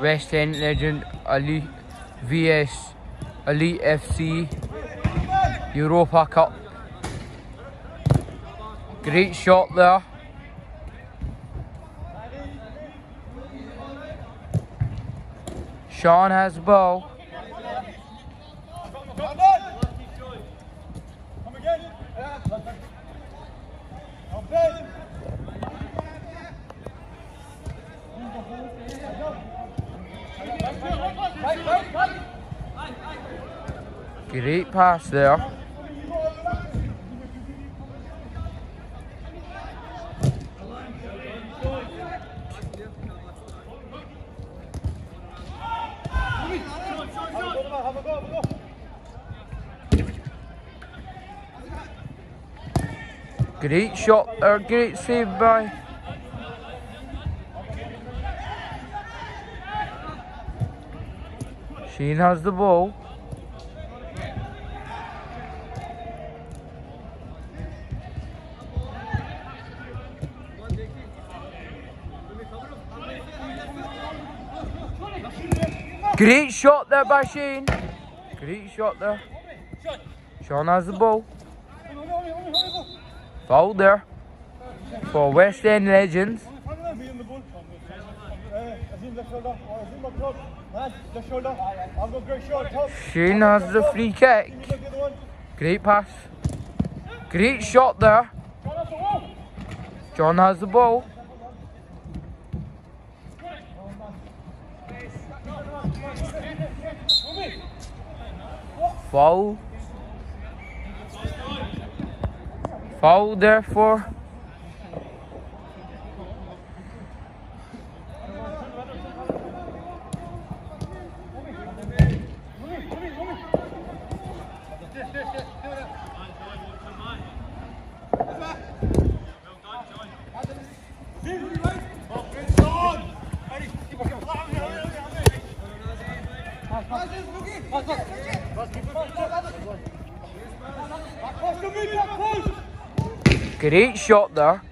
West End legend Ali vs Elite FC Europa Cup. Great shot there. Shaun has ball. Great pass there. Great shot uh, or great save by Sheen has the ball. Great shot there by Shane. Great shot there. Shaun has the ball. Foul there for West End Legends. Shane has the free kick. Great pass. Great shot there. John has the ball. Foul. Foul there Great shot there.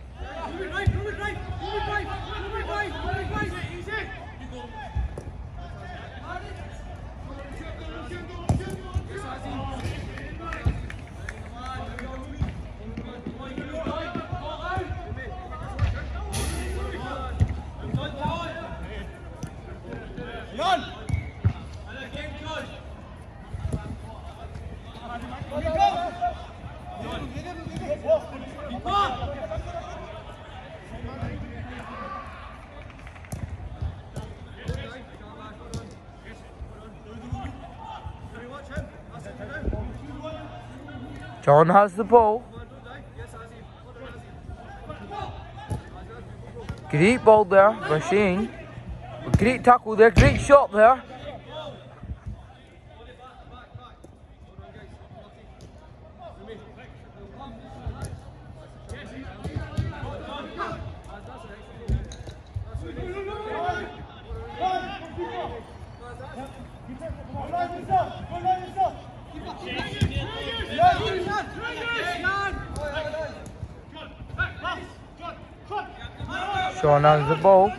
John has the ball. Great ball there Shane. Great tackle there, great shot there. Shaun has the ball.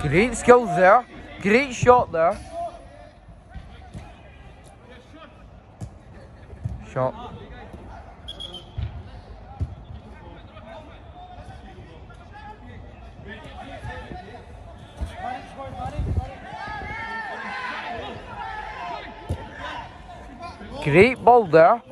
Great skills there. Great shot there. Shot. Great ball there.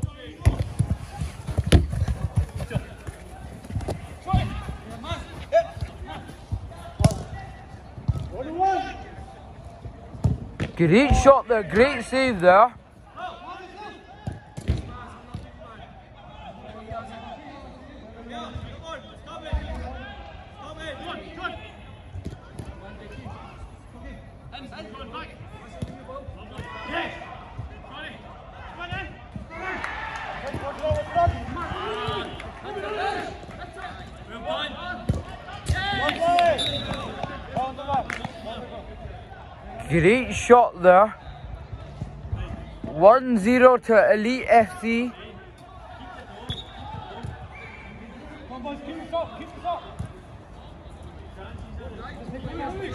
Great shot there, great save there. Great shot there. 1-0 to Elite FC.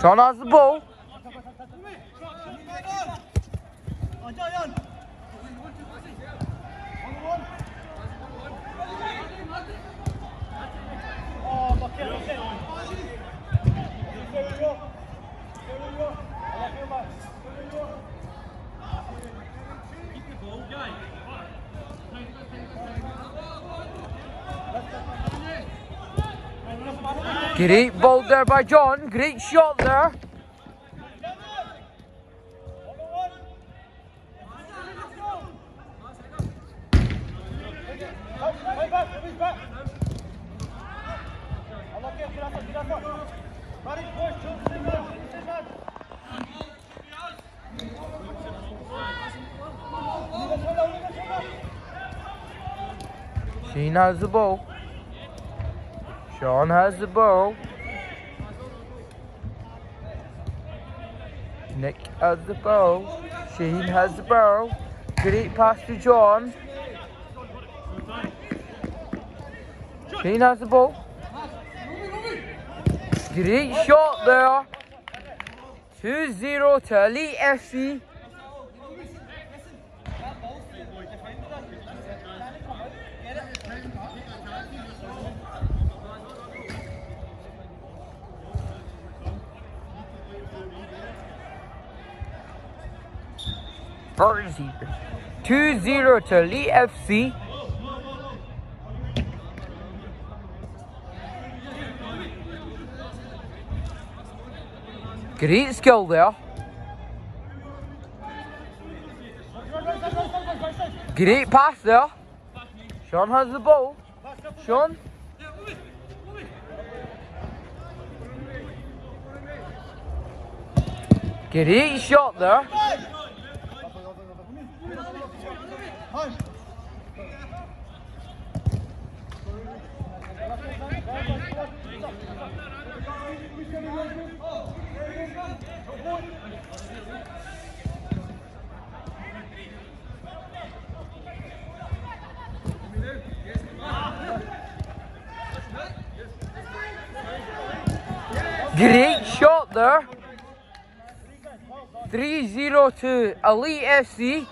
Shaun has the Great ball there by John. Great shot there. Sheen has the ball. Shaun has the ball. Nick has the ball. Sheen has the ball. Great pass to John. Sheen has the ball. Great shot there. 2-0 to Elite FC. 2-0 to Elite FC. Great skill there. Great pass there. Shaun has the ball. Shaun. Great shot there. Great shot there. 3-0 to Elite FC.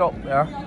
Shot there.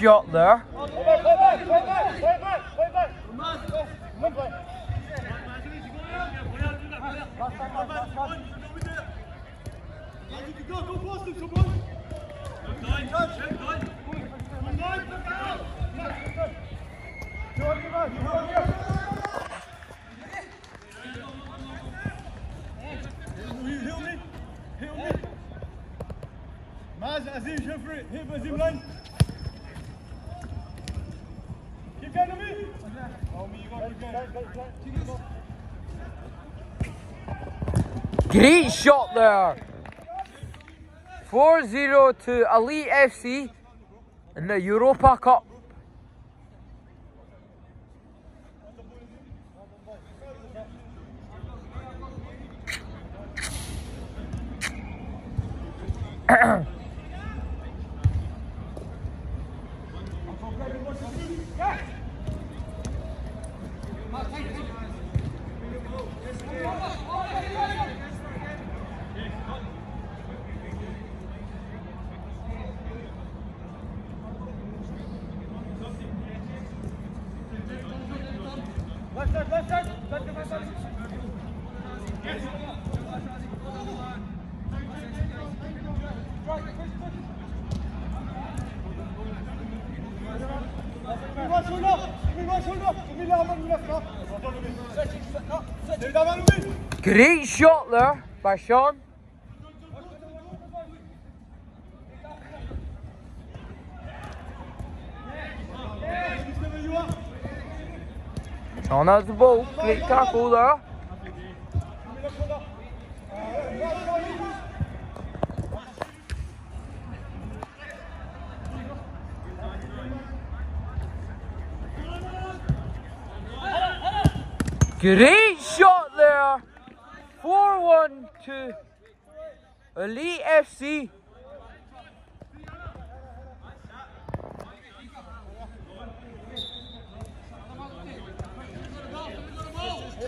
Shot there. Maz, Azeem, Jeffrey, hit Azeem line. Keep going to me. Oh, me, you got to Great shot there. 4-0 to Elite FC in the Europa Cup. Great shot there by Sean. The shoulder. Uh, right, right, right. Great shot there. 4-1 to Elite FC.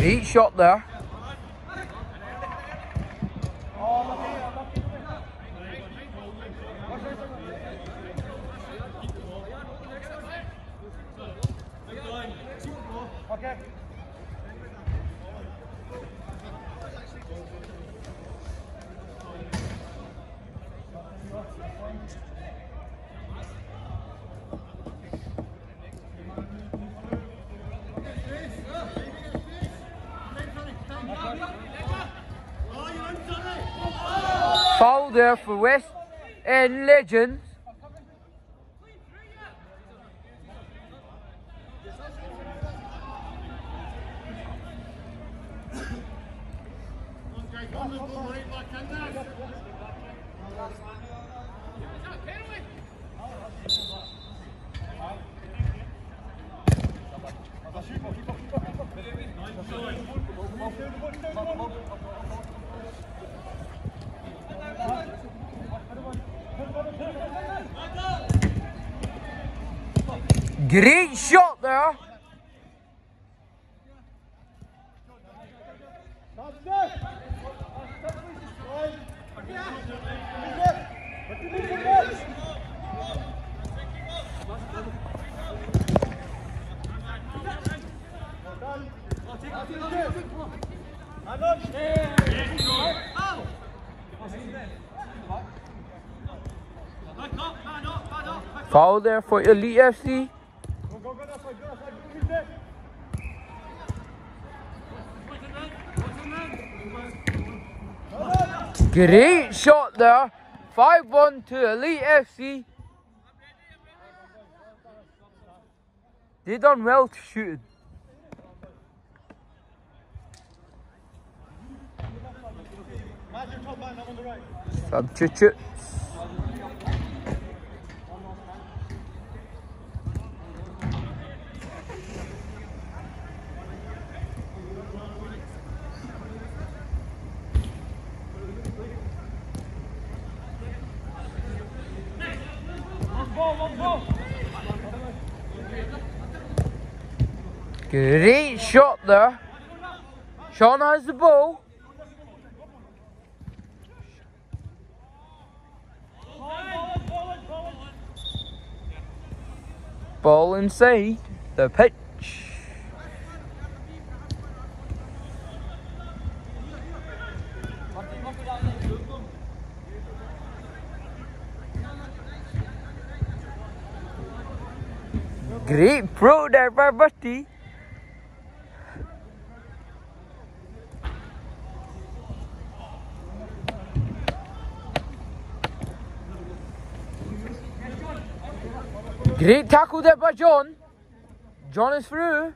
Great shot there. Foul for West End Legends. Great shot there. That's it. Right. What shot. Arnold. Foul there for Elite FC. Great shot there. 5-1 to Elite FC. They done well to shoot. it. Great shot there. Shaun has the ball. Ball inside the pitch. Great pro Buddy. Great tackle there by John. John is through.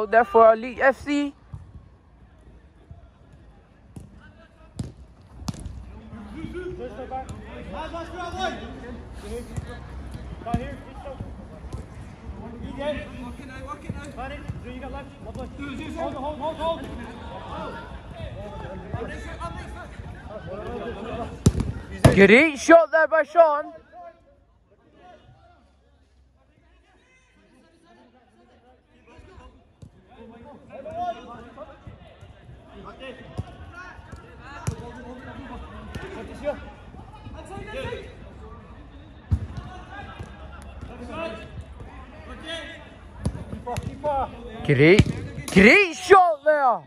Foul there for Elite FC. Great shot there by Shaun. Great, great shot there.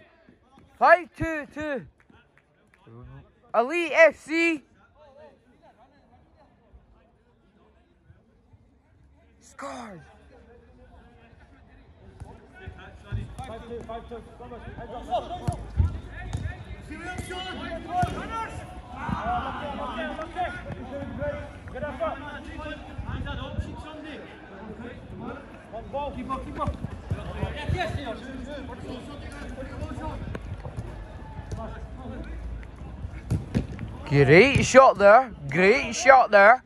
5 2 2. Elite FC. Heads up, up. Great shot there. Great shot there.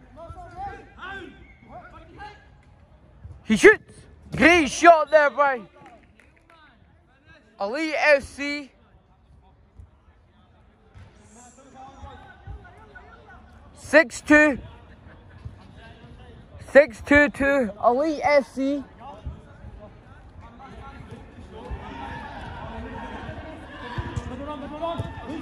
He shoots. Great shot there by Elite FC. Six two. Six two. Elite FC.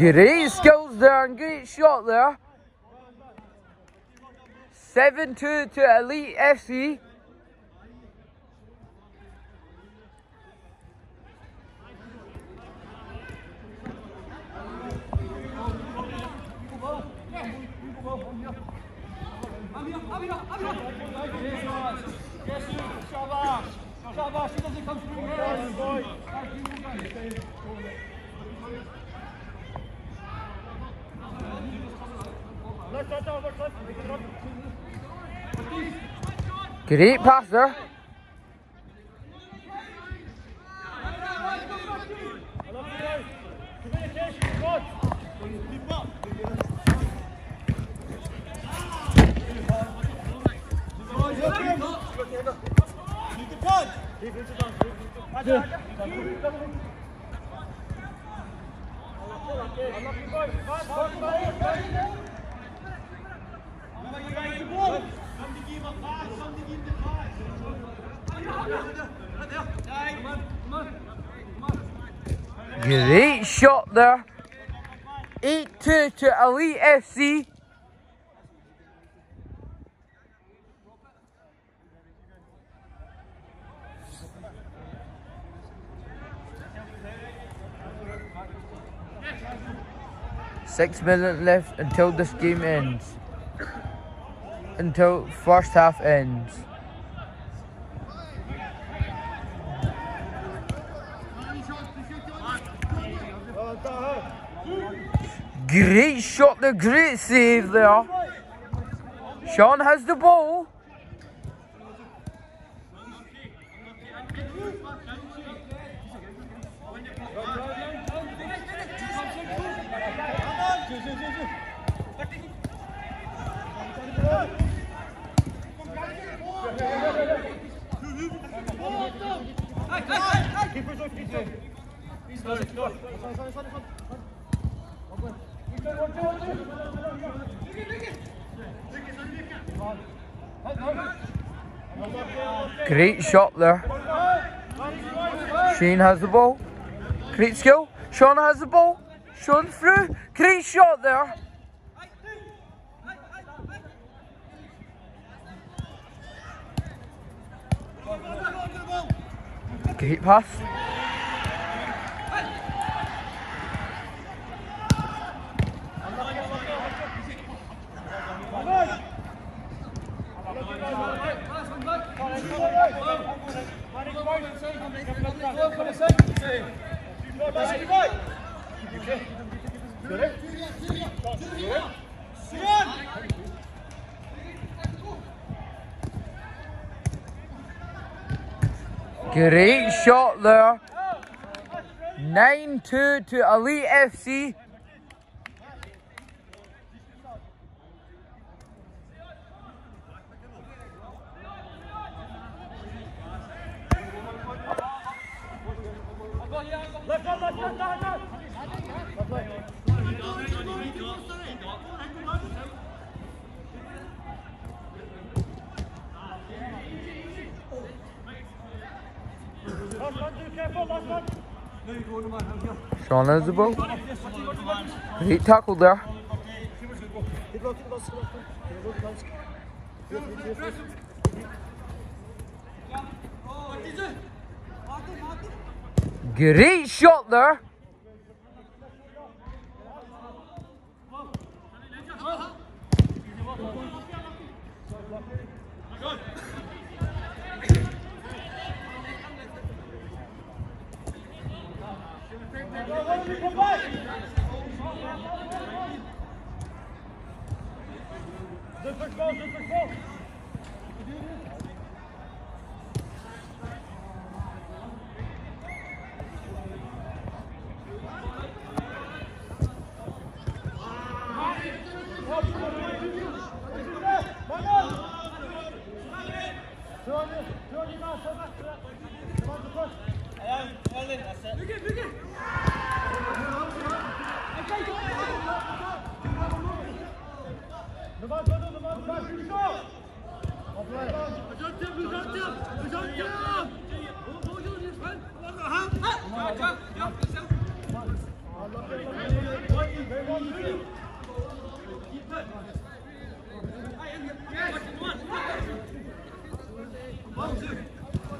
Great skills there and great shot there. 7 2 to Elite FC. Shabash. Shabash, he doesn't come through here. Boy. Left, left, left, left, left. Pass there. Communication, good. Keep Great shot there. 8-2 to Elite FC. Six minutes left until this game ends. Until first half ends. Great shot the great save there. Shaun has the ball. Great shot there. Shane has the ball. Great skill. Shaun has the ball. Shaun through. Great shot there. Great pass. Great shot there. 9-2 to Elite FC. Shaun has the ball. Great tackle there. Great shot there.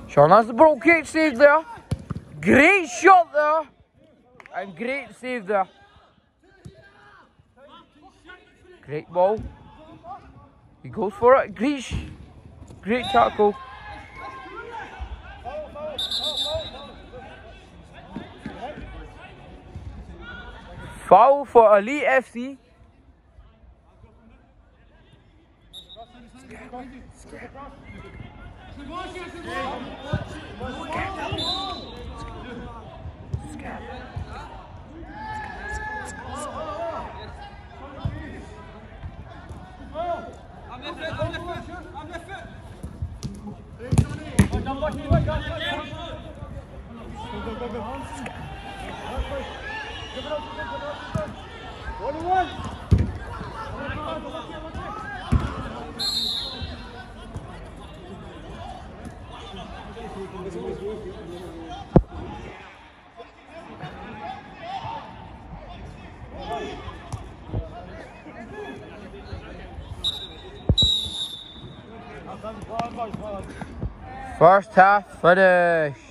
Shaun has the ball. Great save there. Great shot there. And great save there. Great ball. He goes for it. Great, Great tackle. Foul for Elite FC. First half finish.